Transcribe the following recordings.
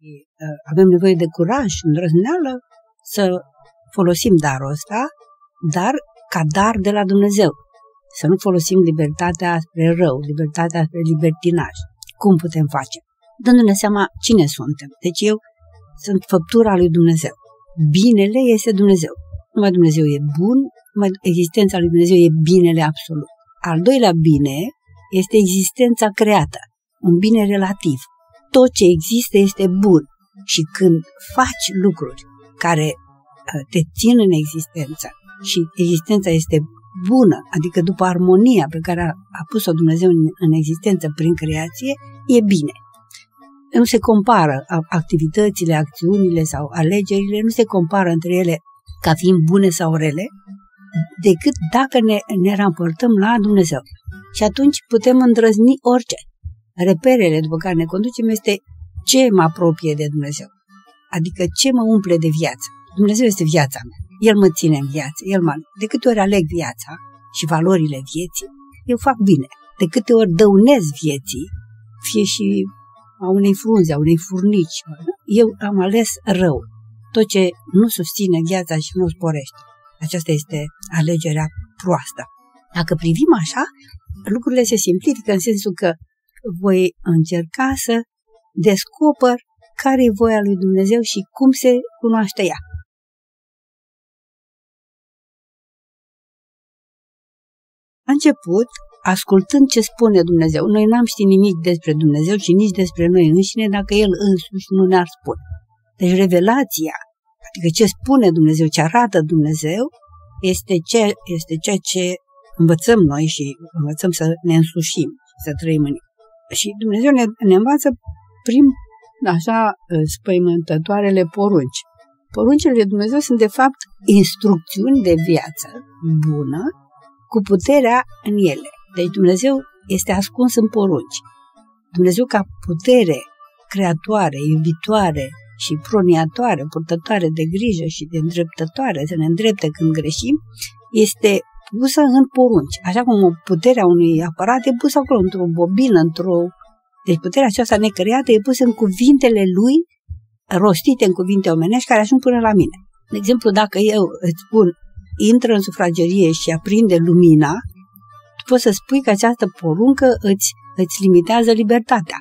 uh, avem nevoie de curaj și îndrăzneală să folosim darul ăsta, dar ca dar de la Dumnezeu. Să nu folosim libertatea spre rău, libertatea spre libertinaj. Cum putem face? Dându-ne seama cine suntem. Deci eu sunt făptura lui Dumnezeu. Binele este Dumnezeu. Numai Dumnezeu e bun, numai existența lui Dumnezeu e binele absolut. Al doilea bine este existența creată, un bine relativ. Tot ce există este bun și când faci lucruri care uh, te țin în existență și existența este bună, adică după armonia pe care a, a pus-o Dumnezeu în, în existență prin creație, e bine. Nu se compară activitățile, acțiunile sau alegerile, nu se compară între ele ca fiind bune sau rele, decât dacă ne, ne raportăm la Dumnezeu. Și atunci putem îndrăzni orice. Reperele după care ne conducem este ce mă apropie de Dumnezeu. Adică ce mă umple de viață. Dumnezeu este viața mea. El mă ține în viață. El mă... De câte ori aleg viața și valorile vieții, eu fac bine. De câte ori dăunez vieții, fie și a unei frunze, a unei furnici, eu am ales rău. Tot ce nu susține viața și nu o sporește. Aceasta este alegerea proastă. Dacă privim așa, lucrurile se simplifică în sensul că voi încerca să descoper care e voia lui Dumnezeu și cum se cunoaște ea. A început, ascultând ce spune Dumnezeu. Noi n-am ști nimic despre Dumnezeu și nici despre noi înșine dacă El însuși nu ne-ar spune. Deci revelația, adică ce spune Dumnezeu, ce arată Dumnezeu, este, ce, este ceea ce învățăm noi și învățăm să ne însușim, să trăim în el. Și Dumnezeu ne, ne învață prin așa spăimântătoarele porunci. Poruncile lui Dumnezeu sunt de fapt instrucțiuni de viață bună cu puterea în ele. Deci Dumnezeu este ascuns în porunci. Dumnezeu ca putere creatoare, iubitoare și proniatoare, purtătoare de grijă și de îndreptătoare, să ne îndrepte când greșim, este pusă în porunci. Așa cum o puterea unui aparat e pusă acolo, într-o bobină, într-o... Deci puterea aceasta necreată e pusă în cuvintele lui, rostite în cuvinte omenești, care ajung până la mine. De exemplu, dacă eu îți spun, intră în sufragerie și aprinde lumina, tu poți să spui că această poruncă îți, îți limitează libertatea.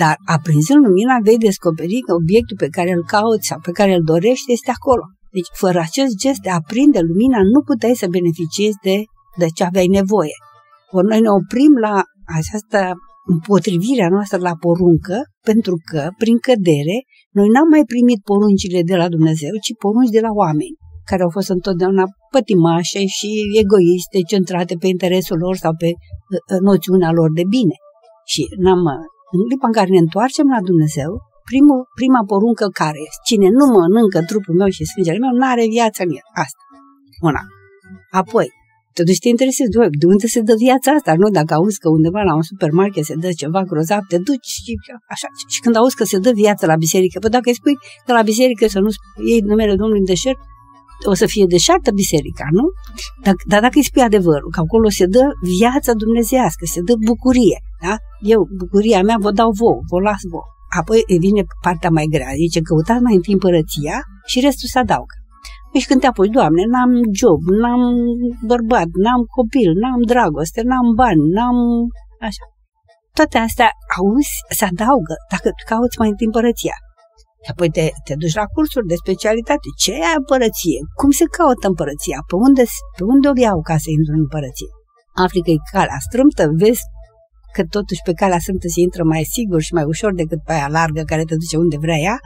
Dar aprinzând lumina, vei descoperi că obiectul pe care îl cauți sau pe care îl dorești este acolo. Deci, fără acest gest de a aprinde lumina, nu puteai să beneficiezi de, de ce aveai nevoie. Ori noi ne oprim la această împotrivire a noastră la poruncă, pentru că, prin cădere, noi n-am mai primit poruncile de la Dumnezeu, ci porunci de la oameni, care au fost întotdeauna pătimașe și egoiste, centrate pe interesul lor sau pe uh, noțiunea lor de bine. Și n-am, în clipa în care ne întoarcem la Dumnezeu, primul, prima poruncă care este? Cine nu mănâncă trupul meu și sângele meu, nu are viață în el. Asta. Una. Apoi, totuși te interesezi, de, de unde se dă viața asta? Nu, dacă auzi că undeva la un supermarket se dă ceva grozav, te duci și așa. Și când auzi că se dă viață la biserică, păi dacă îi spui că la biserică să nu iei numele Domnului în deșert, o să fie deșartă biserica, nu? Dar, dar dacă îi spui adevărul, că acolo se dă viața dumnezească, se dă bucurie, da? Eu, bucuria mea, vă dau vouă, vă las vouă. Apoi vine partea mai grea, zice căutați mai întâi împărăția și restul se adaugă. Deci când te apuci, Doamne, n-am job, n-am bărbat, n-am copil, n-am dragoste, n-am bani, n-am... așa. Toate astea, auzi, se adaugă dacă cauți mai întâi împărăția. Și apoi te, te duci la cursuri de specialitate. Ce e împărăție? Cum se caută împărăția? Pe unde, pe unde o iau ca să intru în împărăție? Afli că e calea strâmtă, vezi că totuși pe calea sfântă se intră mai sigur și mai ușor decât pe aia largă care te duce unde vrea ea,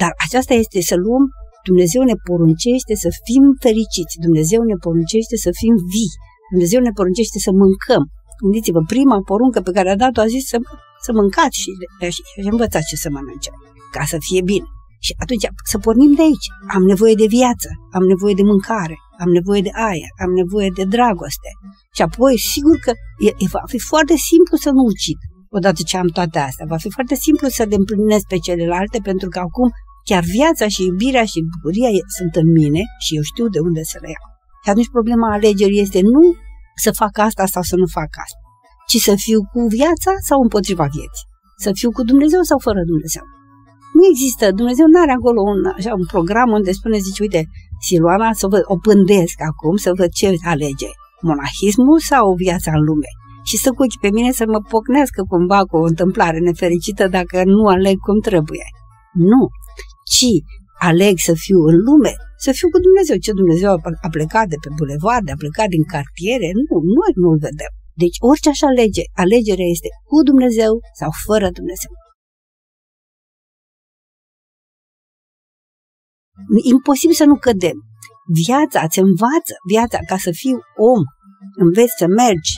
dar aceasta este să luăm, Dumnezeu ne poruncește să fim fericiți, Dumnezeu ne poruncește să fim vii, Dumnezeu ne poruncește să mâncăm. Gândiți-vă, prima poruncă pe care a dat-o a zis să, să mâncați și, și, și învățați ce să mănânce, ca să fie bine. Și atunci să pornim de aici. Am nevoie de viață, am nevoie de mâncare, am nevoie de aer, am nevoie de dragoste. Și apoi, sigur că e, e, va fi foarte simplu să nu ucid odată ce am toate astea. Va fi foarte simplu să le împlinesc pe celelalte pentru că acum chiar viața și iubirea și bucuria sunt în mine și eu știu de unde să le iau. Și atunci problema alegerii este nu să fac asta sau să nu fac asta, ci să fiu cu viața sau împotriva vieții. Să fiu cu Dumnezeu sau fără Dumnezeu. Nu există, Dumnezeu nu are acolo un, așa, un program unde spune, zice, uite, Siluana, să vă, o pândesc acum, să văd ce alege, monahismul sau viața în lume. Și să cu pe mine să mă pocnească cumva cu o întâmplare nefericită dacă nu aleg cum trebuie. Nu, ci aleg să fiu în lume, să fiu cu Dumnezeu. Ce Dumnezeu a plecat de pe bulevarde, a plecat din cartiere, nu, noi nu-l vedem. Deci orice așa alege, alegerea este cu Dumnezeu sau fără Dumnezeu. Imposibil să nu cădem. Viața îți învață, viața ca să fii om, înveți să mergi,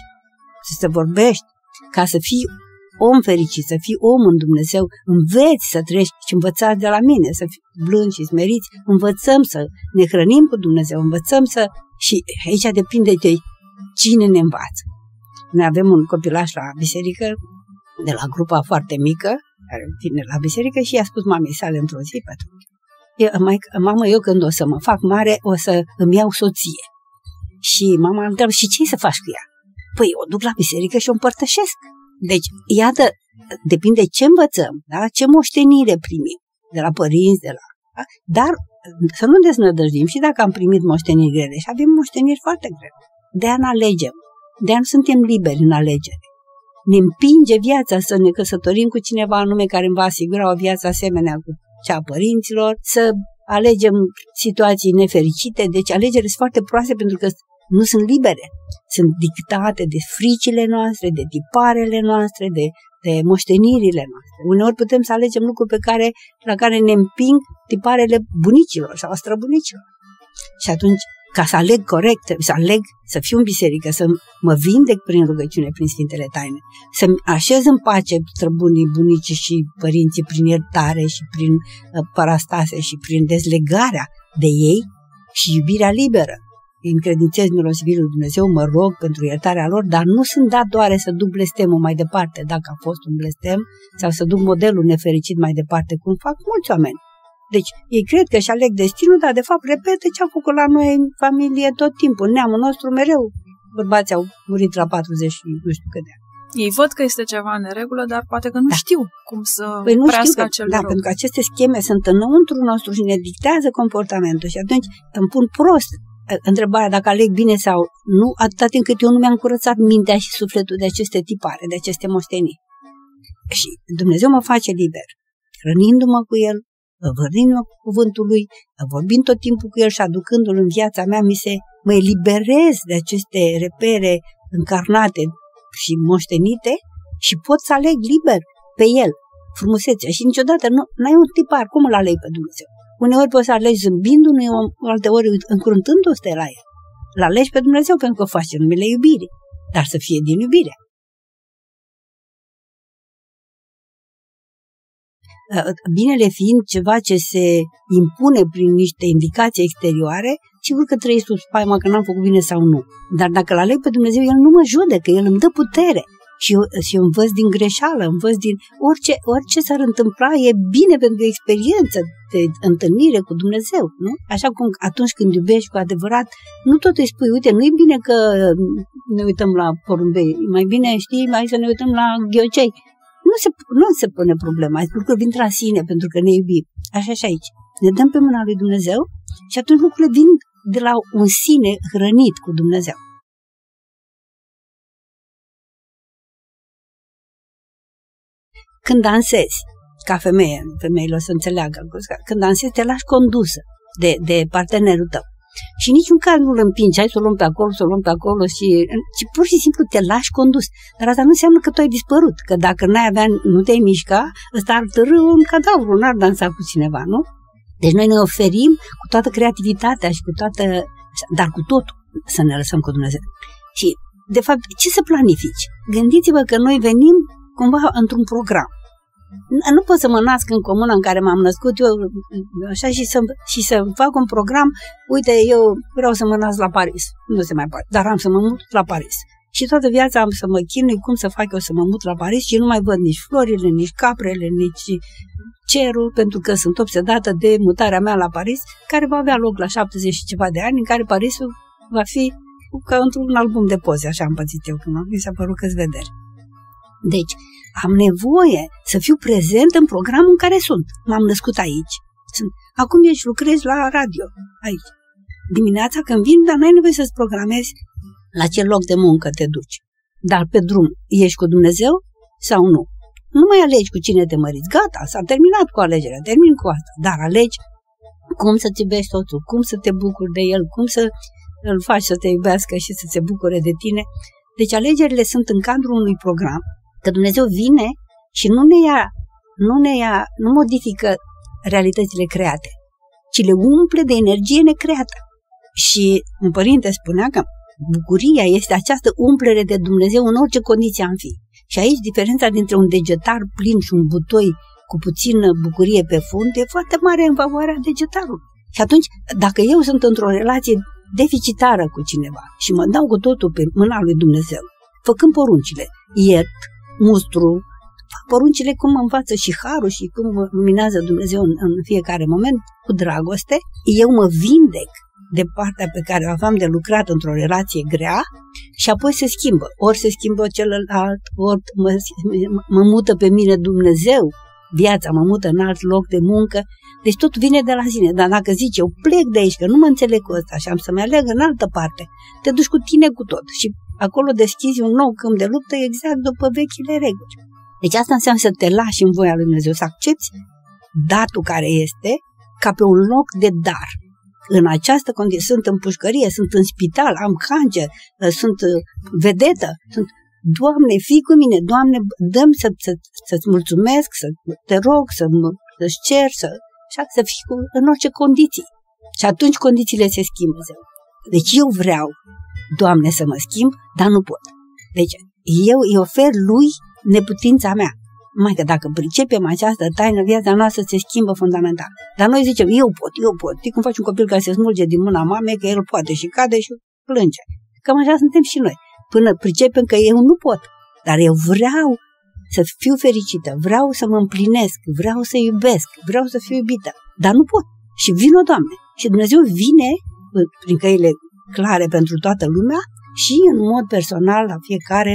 să vorbești, ca să fii om fericit, să fii om în Dumnezeu, înveți să treci și învățați de la mine, să fii blânzi și smeriți, învățăm să ne hrănim cu Dumnezeu, învățăm să... Și aici depinde de cine ne învață. Noi avem un copilaș la biserică, de la grupa foarte mică, care vine la biserică și i-a spus mamei sale într-o zi, eu, mai, mamă, eu când o să mă fac mare, o să îmi iau soție. Și mama îl întreabă, și ce să faci cu ea? Păi o duc la biserică și o împărtășesc. Deci, iată, depinde ce învățăm, da? ce moștenire primim de la părinți, de la... Da? Dar să nu deznădăjdim și dacă am primit moșteniri grele și avem moșteniri foarte grele. De a ne alegem. De a nu suntem liberi în alegere. Ne împinge viața să ne căsătorim cu cineva anume care îmi va asigura o viață asemenea cu cea a părinților, să alegem situații nefericite, deci alegerile sunt foarte proaste pentru că nu sunt libere. Sunt dictate de fricile noastre, de tiparele noastre, de, de moștenirile noastre. Uneori putem să alegem lucruri pe care, la care ne împing tiparele bunicilor sau străbunicilor. Și atunci ca să aleg corect, să aleg să fiu în biserică, să mă vindec prin rugăciune, prin Sfintele Taine, să-mi așez în pace străbunii, bunicii și părinții prin iertare și prin uh, parastase și prin dezlegarea de ei și iubirea liberă. Încredințez milosivilul lui Dumnezeu, mă rog pentru iertarea lor, dar nu sunt dat doar să duc blestemul mai departe, dacă a fost un blestem, sau să duc modelul nefericit mai departe, cum fac mulți oameni. Deci, ei cred că își aleg destinul, dar de fapt repetă ce a făcut la noi în familie tot timpul. Neamul nostru mereu bărbații au murit la 40 și nu știu câte ani. Ei văd că este ceva în regulă, dar poate că nu da. știu cum să păi nu știu că, acel Da, rău. pentru că aceste scheme sunt înăuntru nostru și ne dictează comportamentul și atunci îmi pun prost întrebarea dacă aleg bine sau nu, atâta timp cât eu nu mi-am curățat mintea și sufletul de aceste tipare, de aceste moștenii. Și Dumnezeu mă face liber, hrănindu-mă cu El, vărnind cu cuvântul lui, vorbind tot timpul cu el și aducându-l în viața mea, mi se, mă eliberez de aceste repere încarnate și moștenite și pot să aleg liber pe el frumusețea și niciodată nu ai un tipar, cum îl aleg pe Dumnezeu? Uneori poți să alegi zâmbindu-ne, alte ori încruntându-te la el. Îl alegi pe Dumnezeu pentru că o faci în numele iubirii, dar să fie din iubire. Binele fiind ceva ce se impune prin niște indicații exterioare, sigur că trăiesc sub spaima că n-am făcut bine sau nu. Dar dacă îl aleg pe Dumnezeu, El nu mă judecă, El îmi dă putere. Și eu, și eu învăț din greșeală, învăț din orice, orice s-ar întâmpla, e bine pentru experiență de întâlnire cu Dumnezeu, nu? Așa cum atunci când iubești cu adevărat, nu tot îi spui, uite, nu e bine că ne uităm la porumbei, mai bine știi, mai să ne uităm la ghiocei nu se, nu se pune problema, lucrurile vin la sine pentru că ne iubim. Așa și aici. Ne dăm pe mâna lui Dumnezeu și atunci lucrurile vin de la un sine hrănit cu Dumnezeu. Când dansezi, ca femeie, femeile o să înțeleagă, când dansezi te lași condusă de, de partenerul tău. Și niciun caz nu îl împingi, hai să o luăm pe acolo, să o luăm pe acolo, și, ci pur și simplu te lași condus. Dar asta nu înseamnă că tu ai dispărut, că dacă n-ai avea, nu te-ai mișca, ăsta ar târâ un cadavru, n-ar dansa cu cineva, nu? Deci noi ne oferim cu toată creativitatea și cu toată, dar cu totul să ne lăsăm cu Dumnezeu. Și, de fapt, ce să planifici? Gândiți-vă că noi venim cumva într-un program nu pot să mă nasc în comuna în care m-am născut eu așa și să, și să fac un program, uite, eu vreau să mă nasc la Paris. Nu se mai poate, dar am să mă mut la Paris. Și toată viața am să mă chinui cum să fac eu să mă mut la Paris și nu mai văd nici florile, nici caprele, nici cerul, pentru că sunt obsedată de mutarea mea la Paris, care va avea loc la 70 și ceva de ani, în care Parisul va fi ca într-un album de poze, așa am pățit eu când mi s-a părut că vederi. Deci, am nevoie să fiu prezent în programul în care sunt. M-am născut aici. Sunt. Acum ești lucrezi la radio, aici. Dimineața când vin, dar n-ai nevoie să-ți programezi la ce loc de muncă te duci. Dar pe drum ești cu Dumnezeu sau nu? Nu mai alegi cu cine te măriți. Gata, s-a terminat cu alegerea, termin cu asta. Dar alegi cum să-ți iubești totul, cum să te bucuri de el, cum să îl faci să te iubească și să se bucure de tine. Deci alegerile sunt în cadrul unui program, că Dumnezeu vine și nu ne ia, nu ne ia, nu modifică realitățile create, ci le umple de energie necreată. Și un părinte spunea că bucuria este această umplere de Dumnezeu în orice condiție am fi. Și aici diferența dintre un degetar plin și un butoi cu puțină bucurie pe fund e foarte mare în favoarea degetarului. Și atunci, dacă eu sunt într-o relație deficitară cu cineva și mă dau cu totul pe mâna lui Dumnezeu, făcând poruncile, iert, mustru, fac poruncile cum mă învață și harul și cum mă luminează Dumnezeu în, în fiecare moment, cu dragoste, eu mă vindec de partea pe care o aveam de lucrat într-o relație grea și apoi se schimbă. Ori se schimbă celălalt, ori mă, mă mută pe mine Dumnezeu, viața mă mută în alt loc de muncă, deci tot vine de la sine. Dar dacă zici eu plec de aici, că nu mă înțeleg cu ăsta și am să-mi aleg în altă parte, te duci cu tine cu tot și acolo deschizi un nou câmp de luptă exact după vechile reguli. Deci asta înseamnă să te lași în voia lui Dumnezeu, să accepti datul care este ca pe un loc de dar. În această condiție sunt în pușcărie, sunt în spital, am cancer, sunt uh, vedetă, sunt Doamne, fii cu mine, Doamne, dăm să, să, să-ți mulțumesc, să te rog, să, să-ți cer, să, așa, să fii cu, în orice condiții. Și atunci condițiile se schimbă. Deci eu vreau, Doamne, să mă schimb, dar nu pot. Deci eu îi ofer lui neputința mea. Mai că dacă pricepem această taină, viața noastră se schimbă fundamental. Dar noi zicem, eu pot, eu pot. Știi cum faci un copil care se smulge din mâna mamei, că el poate și cade și plânge. Cam așa suntem și noi până pricepem că eu nu pot. Dar eu vreau să fiu fericită, vreau să mă împlinesc, vreau să iubesc, vreau să fiu iubită, dar nu pot. Și vin-o, Doamne. Și Dumnezeu vine prin căile clare pentru toată lumea și în mod personal la fiecare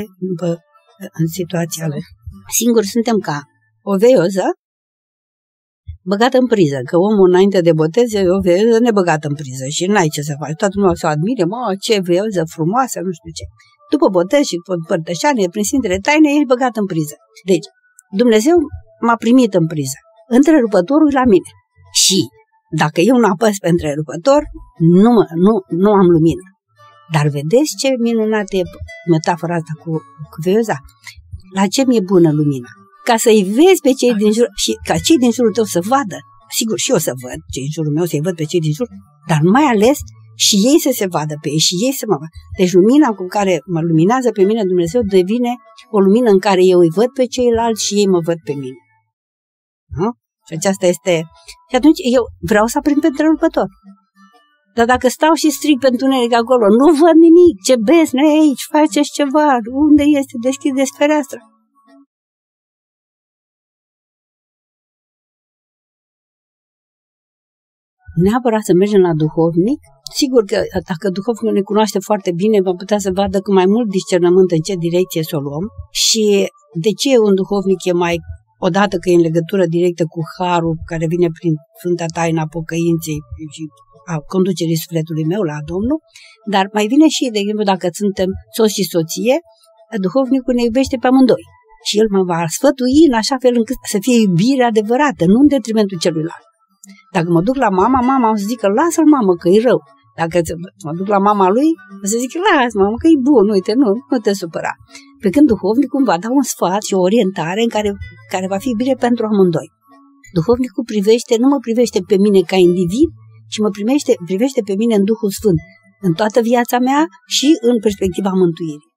în situația lui. Singur suntem ca o veioză băgată în priză, că omul înainte de botez e o veioză nebăgată în priză și n-ai ce să faci. Toată lumea să o admire, mă, ce veioză frumoasă, nu știu ce. După botez și după părtășanie, prin Sfintele Taine, ești băgat în priză. Deci, Dumnezeu m-a primit în priză. Întrerupătorul la mine. Și dacă eu nu apăs pe întrerupător, nu, nu, nu am lumină. Dar vedeți ce minunată e metafora asta cu, cu vioza? La ce mi-e bună lumina? Ca să-i vezi pe cei din jur și ca cei din jurul tău să vadă. Sigur, și eu să văd cei din jurul meu, să-i văd pe cei din jur, dar mai ales și ei să se vadă pe ei și ei să mă vadă. Deci lumina cu care mă luminează pe mine Dumnezeu devine o lumină în care eu îi văd pe ceilalți și ei mă văd pe mine. Nu? Și aceasta este... Și atunci eu vreau să aprind pe întrerupător. Dar dacă stau și strig pentru întuneric acolo, nu văd nimic, ce besne e aici, faceți ceva, unde este, deschideți fereastra. Neapărat să mergem la duhovnic Sigur că dacă duhovnicul ne cunoaște foarte bine, va putea să vadă cu mai mult discernământ în ce direcție să o luăm și de ce un duhovnic e mai odată că e în legătură directă cu harul care vine prin Sfânta Taina Pocăinței și a conducerii sufletului meu la Domnul, dar mai vine și, de exemplu, dacă suntem soț și soție, duhovnicul ne iubește pe amândoi și el mă va sfătui în așa fel încât să fie iubire adevărată, nu în detrimentul celuilalt. Dacă mă duc la mama, mama o să zică, lasă-l mamă că e rău. Dacă mă duc la mama lui, o să zic, las mamă că e bun, uite, nu, nu te supăra. Pe când duhovnicul va da un sfat și o orientare în care, care va fi bine pentru amândoi. Duhovnicul privește, nu mă privește pe mine ca individ, ci mă privește, privește pe mine în Duhul Sfânt, în toată viața mea și în perspectiva mântuirii.